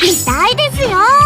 痛いですよ。